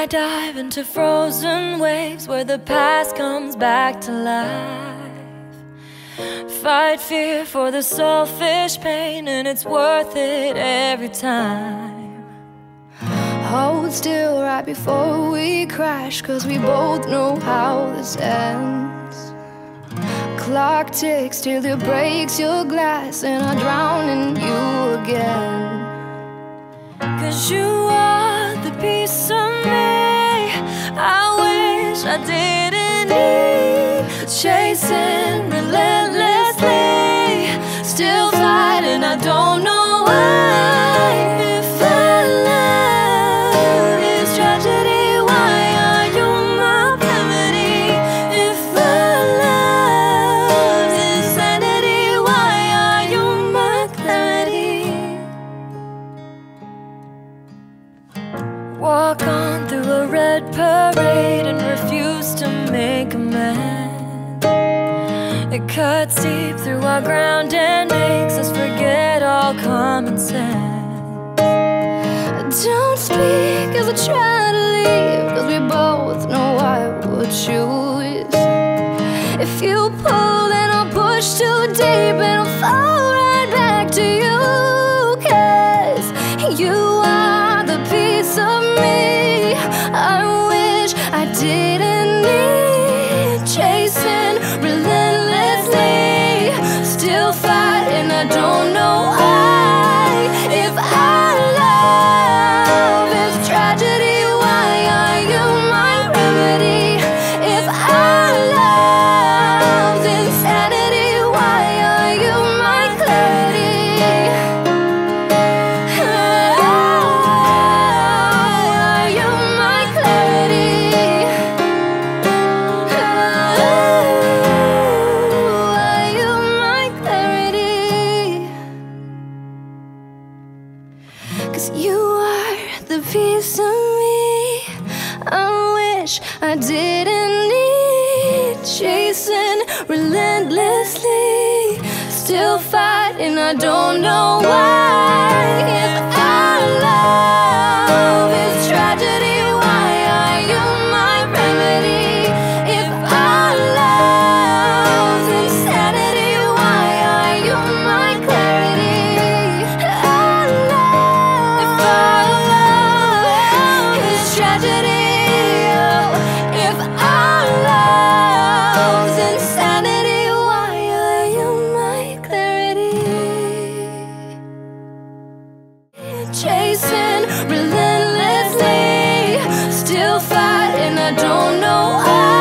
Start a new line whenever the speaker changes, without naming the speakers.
I dive into frozen waves where the past comes back to life. Fight fear for the selfish pain, and it's worth it every time.
Hold still right before we crash, cause we both know how this ends. Clock ticks till it breaks your glass, and I drown in you again.
Cause you are the piece of Didn't need. Chasing through a red parade and refuse to make amends. It cuts deep through our ground and makes us forget all common sense.
Don't speak as I try to leave, cause we both know I would choose. If you pull, then I'll push too deep the piece of me I wish I didn't need Chasing relentlessly. Still fighting, I don't know why chasing relentlessly, still fighting. I don't know how.